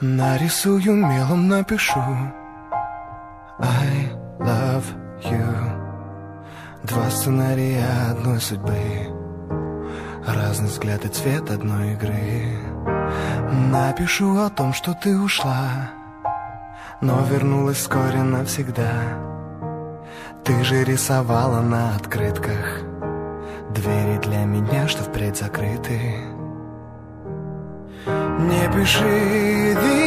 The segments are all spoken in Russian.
Нарисую мелом, напишу. I love you. Два сценария одной судьбы. Разный взгляд и цвет одной игры. Напишу о том, что ты ушла Но вернулась вскоре навсегда. Ты же рисовала на открытках. Двери для меня, что впредь закрыты Не пиши the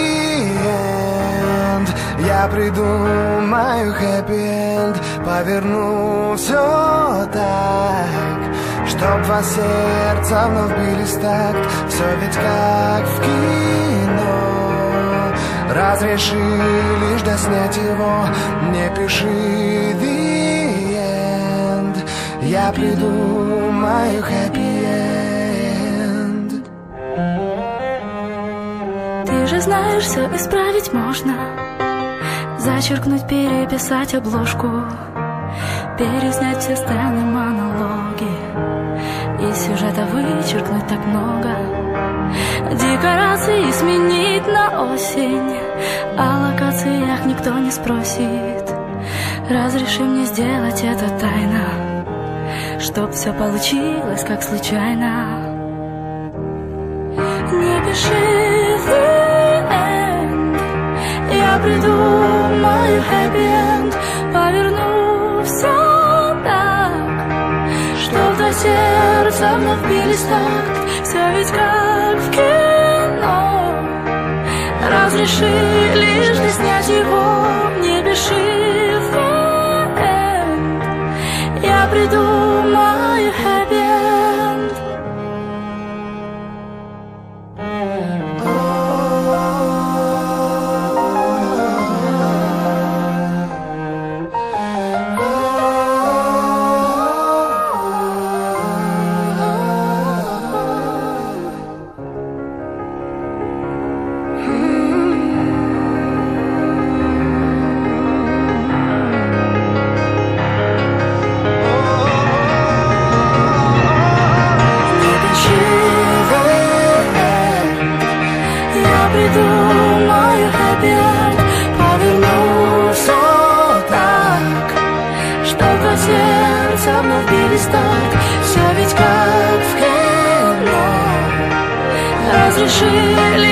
end Я придумаю хэппи-энд Поверну все так Чтоб два сердца вновь бились так Все ведь как в кино. Разреши лишь доснять его. Не пиши the end Я придумаю happy Ты же знаешь, все исправить можно. Зачеркнуть, переписать обложку. Переснять все сцены, монологи. И сюжета вычеркнуть так много. Декорации сменить на осень. О локациях никто не спросит. Разреши мне сделать это тайно. Чтоб все получилось как случайно. Не пиши придумаю end. Поверну все так Чтоб до сердца вновь бились так Все ведь как в кино. Разреши лишь не снять его Не пиши end Я придумаю придумаю happy end Поверну все так Чтоб два сердца вновь бились так Все ведь как в кино. Разреши